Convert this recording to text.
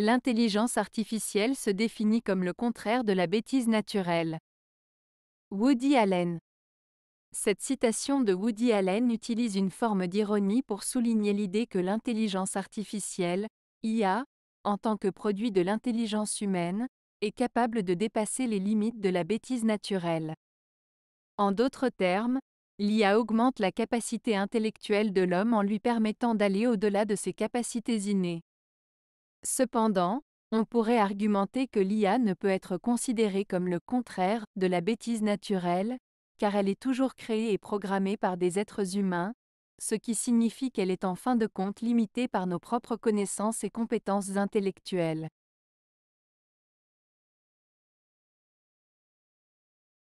L'intelligence artificielle se définit comme le contraire de la bêtise naturelle. Woody Allen Cette citation de Woody Allen utilise une forme d'ironie pour souligner l'idée que l'intelligence artificielle, IA, en tant que produit de l'intelligence humaine, est capable de dépasser les limites de la bêtise naturelle. En d'autres termes, l'IA augmente la capacité intellectuelle de l'homme en lui permettant d'aller au-delà de ses capacités innées. Cependant, on pourrait argumenter que l'IA ne peut être considérée comme le contraire de la bêtise naturelle, car elle est toujours créée et programmée par des êtres humains, ce qui signifie qu'elle est en fin de compte limitée par nos propres connaissances et compétences intellectuelles.